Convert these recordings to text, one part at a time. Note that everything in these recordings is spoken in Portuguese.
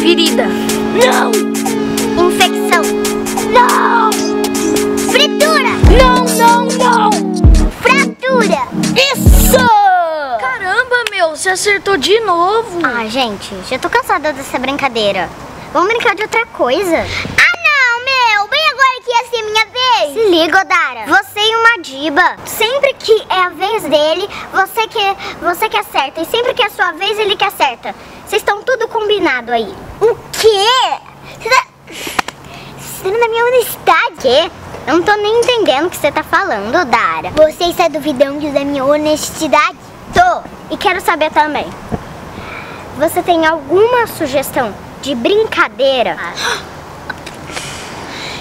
Ferida. Não. Infecção. Não. Fritura. Não, não, não. Fratura. Isso! Caramba, meu, você acertou de novo. Ah, gente, já tô cansada dessa brincadeira. Vamos brincar de outra coisa. Ah, não, meu. Bem agora que ia ser minha vez. Se liga, Odara. Você e uma diba. Sempre que é a vez dele, você que, você que acerta. E sempre que é a sua vez, ele que acerta. Vocês estão tudo combinado aí. O quê? Você tá... Você na minha honestidade? Eu não tô nem entendendo o que você tá falando, Dara. Você está duvidando da minha honestidade? Tô. E quero saber também. Você tem alguma sugestão de brincadeira?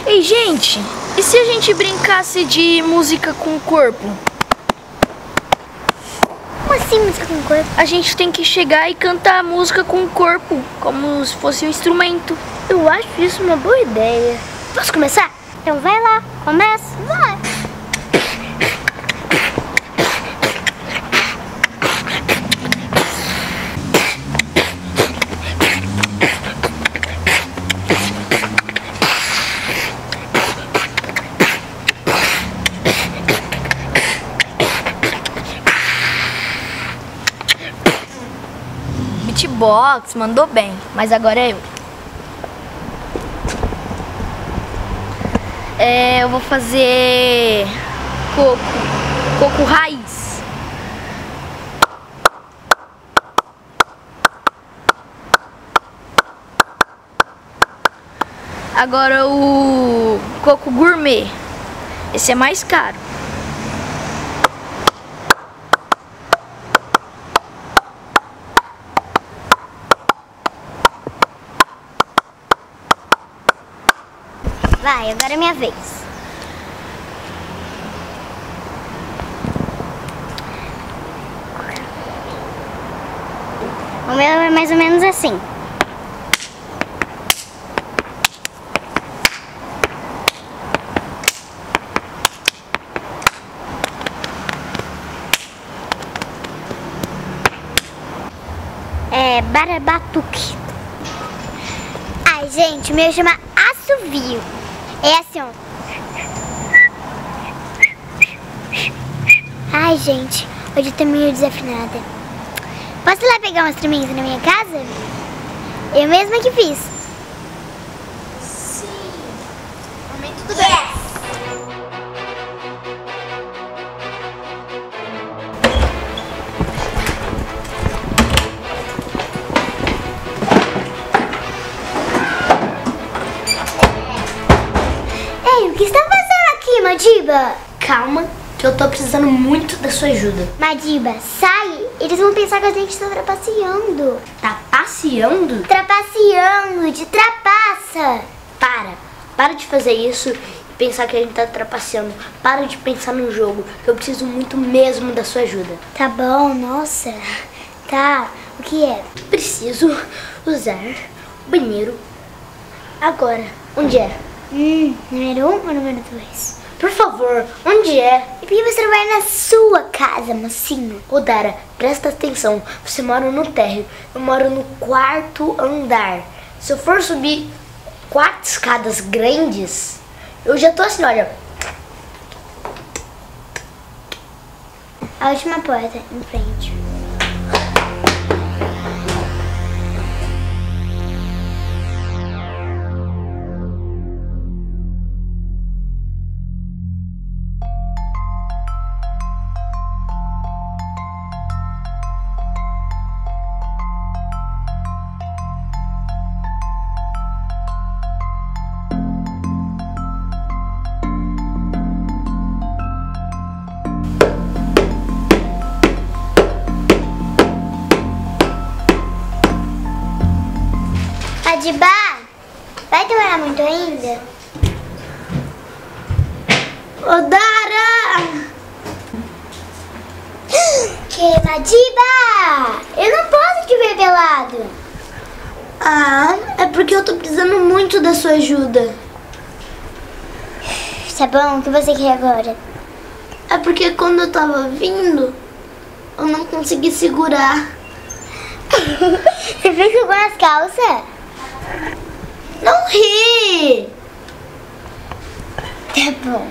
Ei, gente, e se a gente brincasse de música com o corpo? Como assim música com corpo? A gente tem que chegar e cantar a música com o corpo, como se fosse um instrumento. Eu acho isso uma boa ideia. Posso começar? Então vai lá, começa. Vai. Beatbox, mandou bem, mas agora é eu. É, eu vou fazer coco, coco raiz. Agora o coco gourmet. Esse é mais caro. Vai, agora é minha vez. O meu é mais ou menos assim. É barabatuque. Ai, gente, o meu chama assovio. É assim, ó. Ai, gente, hoje eu tô meio desafinada. Posso ir lá pegar um instrumento na minha casa? Eu mesma que fiz. Madiba? Calma, que eu tô precisando muito da sua ajuda. Madiba, sai! Eles vão pensar que a gente está trapaceando. Tá passeando? Trapaceando, de trapaça! Para, para de fazer isso e pensar que a gente tá trapaceando. Para de pensar no jogo, que eu preciso muito mesmo da sua ajuda. Tá bom, nossa. Tá, o que é? Preciso usar o banheiro agora. Onde é? Hum, número um ou número dois? Por favor, onde é? E por que você não vai na sua casa, mocinho? Odara, presta atenção. Você mora no térreo, eu moro no quarto andar. Se eu for subir quatro escadas grandes, eu já tô assim, olha. A última porta, em frente. Adibá, vai demorar muito ainda? Odara! Que Madiba! Eu não posso te ver pelado. Ah, é porque eu tô precisando muito da sua ajuda. Tá bom, o que você quer agora? É porque quando eu tava vindo, eu não consegui segurar. Você fica com as calças? Não ri! Tá bom.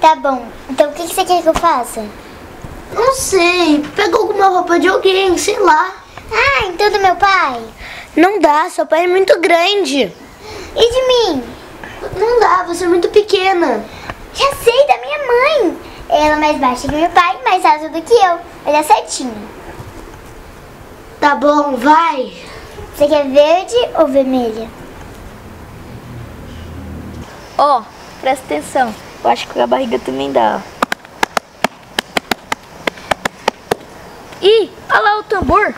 Tá bom. Então o que que você quer que eu faça? Não sei, pegou alguma roupa de alguém, sei lá. Ah, então do meu pai? Não dá, seu pai é muito grande. E de mim? Não dá, você é muito pequena. Já sei, da minha mãe. Ela é mais baixa que meu pai, mais alta do que eu. Olha certinho. Tá bom, vai. Você quer verde ou vermelha? Ó, presta atenção. Eu acho que a barriga também dá. Ih, olha lá o tambor.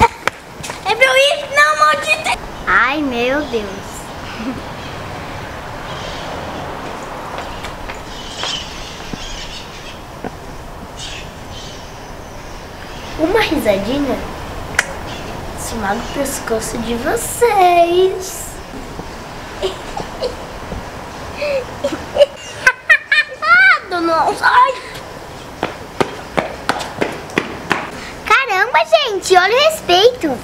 É pra eu ir? Não, maldita! Ai, meu Deus. Uma risadinha. Esmaga o pescoço de vocês. Dona, ai. Caramba, gente, olha o respeito.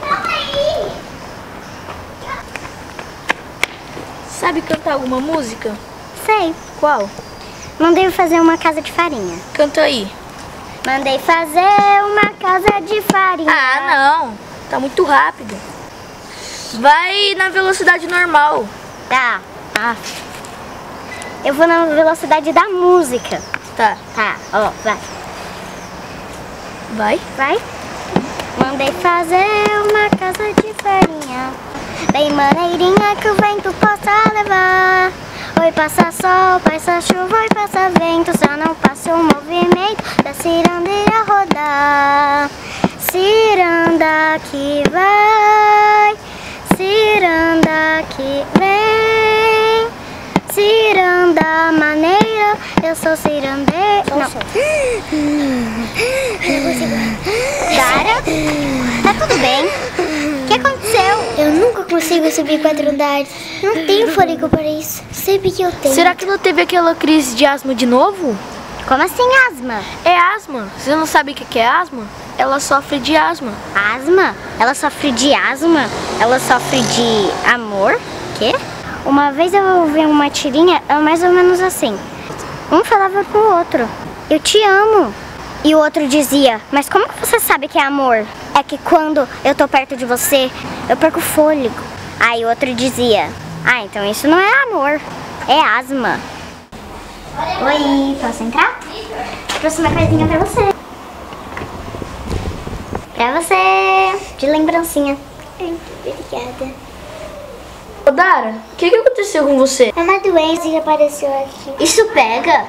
Calma aí! Sabe cantar alguma música? Sei. Qual? Mandei fazer uma casa de farinha. Canta aí. Mandei fazer uma casa de farinha. Ah, não. Tá muito rápido. Vai na velocidade normal. Tá. Ah. Eu vou na velocidade da música. Tá. Tá, ó, vai. Vai. Vai. Mandei fazer uma casa de farinha Bem maneirinha que o vento possa levar Oi, passa sol, passa chuva, oi, passa vento. Só não passa o movimento da cirandeira rodar. Ciranda que vai Ciranda que vem. Ciranda maneira Eu sou cirandeira. Não. Dara, tá tudo bem? Aconteceu? Eu nunca consigo subir quatro andares. Não tenho fôlego para isso. Sempre que eu tenho. Será que não teve aquela crise de asma de novo? Como assim asma? É asma. Você não sabe o que é asma? Ela sofre de asma. Asma? Ela sofre de asma? Ela sofre de amor? Quê? Uma vez eu ouvi uma tirinha, é mais ou menos assim. Um falava pro outro, eu te amo. E o outro dizia, mas como você sabe que é amor? É que quando eu tô perto de você, eu perco fôlego. Aí outro dizia, ah, então isso não é amor, é asma. Oi, posso entrar? Trouxe uma coisinha pra você. Pra você, de lembrancinha. Obrigada. Ô Dara, o que, que aconteceu com você? É uma doença que apareceu aqui. Isso pega?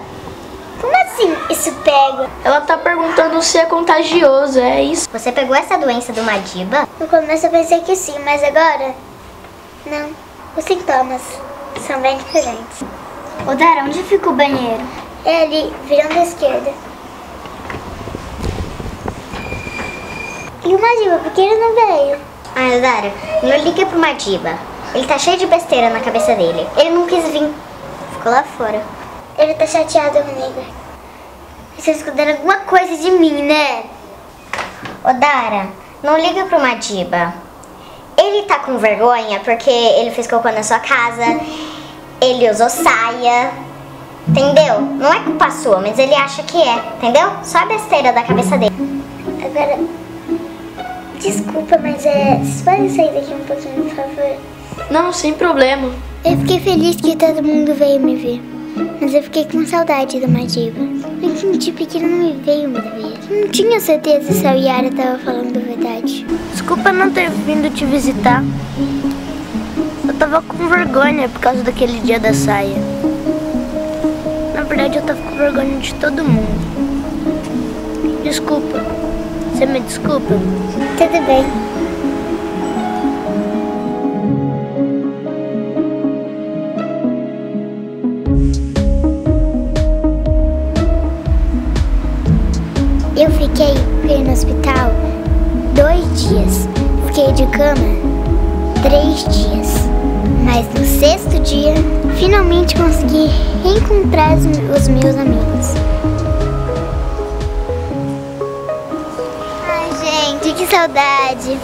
Como assim isso pega? Ela tá perguntando se é contagioso, é isso? Você pegou essa doença do Madiba? No começo eu pensei que sim, mas agora... Não. Os sintomas são bem diferentes. Ô Dara, onde fica o banheiro? É ali, virando à esquerda. E o Madiba, por que ele não veio? Ah, Dara, não liga pro Madiba. Ele tá cheio de besteira na cabeça dele. Ele não quis vir. Ficou lá fora. Ele tá chateado comigo. Você escondendo alguma coisa de mim, né? Ô Dara, não liga pro Madiba. Ele tá com vergonha porque ele fez cocô na sua casa, ele usou saia, entendeu? Não é culpa sua, mas ele acha que é, entendeu? Só a besteira da cabeça dele. Agora, desculpa, mas é. Vocês podem sair daqui um pouquinho, por favor? Não, sem problema. Eu fiquei feliz que todo mundo veio me ver. Mas eu fiquei com saudade do Madiba. Eu senti pequeno não me veio me ver. Eu não tinha certeza se a Yara tava falando a verdade. Desculpa não ter vindo te visitar. Eu tava com vergonha por causa daquele dia da saia. Na verdade, eu tava com vergonha de todo mundo. Desculpa. Você me desculpa? Tudo bem. Fiquei no hospital dois dias. Fiquei de cama três dias. Mas no sexto dia, finalmente consegui reencontrar os meus amigos. Ai, gente, que saudade.